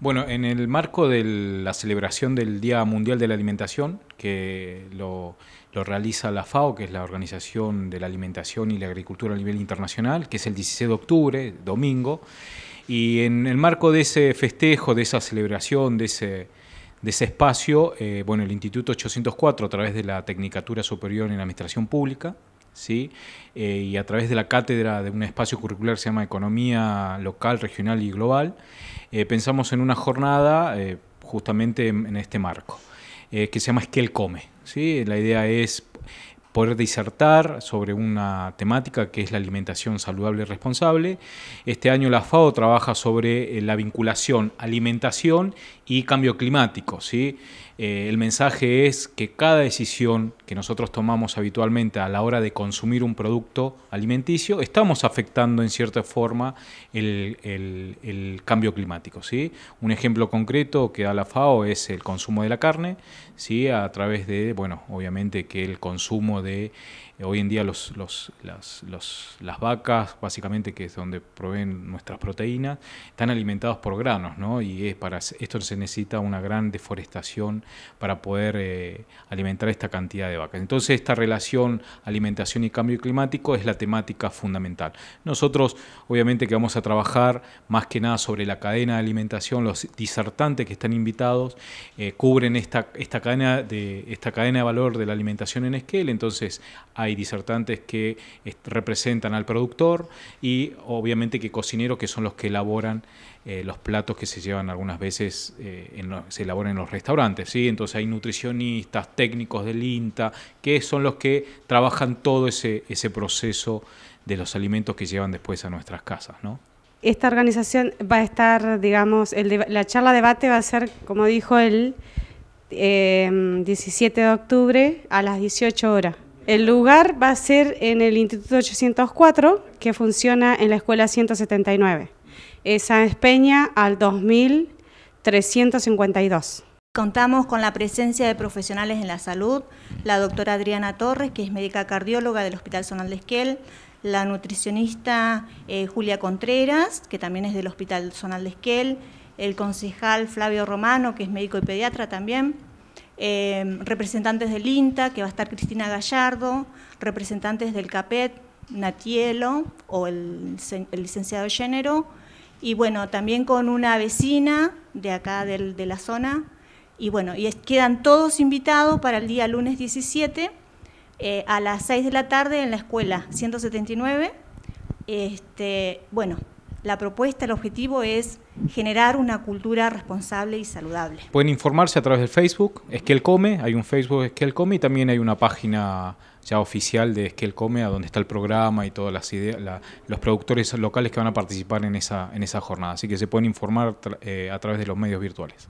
Bueno, en el marco de la celebración del Día Mundial de la Alimentación, que lo, realiza la FAO, que es la Organización de la Alimentación y la Agricultura a nivel internacional, que es el 16 de octubre, domingo, y en el marco de ese festejo, de esa celebración, de ese, espacio, eh, bueno, el Instituto 804, a través de la Tecnicatura Superior en Administración Pública, ¿sí? Eh, y a través de la cátedra de un espacio curricular que se llama Economía Local, Regional y Global, eh, pensamos en una jornada eh, justamente en, este marco, que se llama Esquel Come. ¿sí? La idea es poder disertar sobre una temática que es la alimentación saludable y responsable. Este año la FAO trabaja sobre la vinculación alimentación y cambio climático. ¿sí? Eh, el mensaje es que cada decisión que nosotros tomamos habitualmente a la hora de consumir un producto alimenticio, estamos afectando en cierta forma el, cambio climático. ¿sí? Un ejemplo concreto que da la FAO es el consumo de la carne, ¿sí? a través de, bueno, obviamente que el consumo de Hoy en día los, los, las, las, vacas, básicamente, que es donde proveen nuestras proteínas, están alimentadas por granos, ¿no? Y es para esto se necesita una gran deforestación para poder eh, alimentar esta cantidad de vacas. Entonces, esta relación alimentación y cambio climático es la temática fundamental. Nosotros, obviamente, que vamos a trabajar más que nada sobre la cadena de alimentación, los disertantes que están invitados eh, cubren esta, esta, cadena de, esta cadena de valor de la alimentación en Esquel, entonces hay disertantes que representan al productor y obviamente que cocineros que son los que elaboran eh, los platos que se llevan algunas veces, eh, se elaboran en los restaurantes. ¿sí? Entonces hay nutricionistas, técnicos del INTA, que son los que trabajan todo ese, proceso de los alimentos que llevan después a nuestras casas. Esta organización va a estar, digamos, el la charla debate va a ser, como dijo él, 17 de octubre a las 18 horas. El lugar va a ser en el Instituto 804, que funciona en la Escuela 179. Esa es Peña al 2352. Contamos con la presencia de profesionales en la salud, la doctora Adriana Torres, que es médica cardióloga del Hospital Zonal de Esquel, la nutricionista eh, Julia Contreras, que también es del Hospital Zonal de Esquel, el concejal Flavio Romano, que es médico y pediatra también, Em, representantes del INTA, que va a estar Cristina Gallardo, representantes del CAPET, Natielo, o el, licenciado de género, y bueno, también con una vecina de acá de la zona, y bueno, y quedan todos invitados para el día lunes 17 eh, a las 6 de la tarde en la escuela 179. Este, bueno, la propuesta, el objetivo es generar una cultura responsable y saludable. Pueden informarse a través del Facebook, Esquel Come, hay un Facebook Esquel Come y también hay una página ya oficial de Esquel Come, a donde está el programa y todas las ideas, los productores locales que van a participar en esa, en esa jornada. Así que se pueden informar eh, a través de los medios virtuales.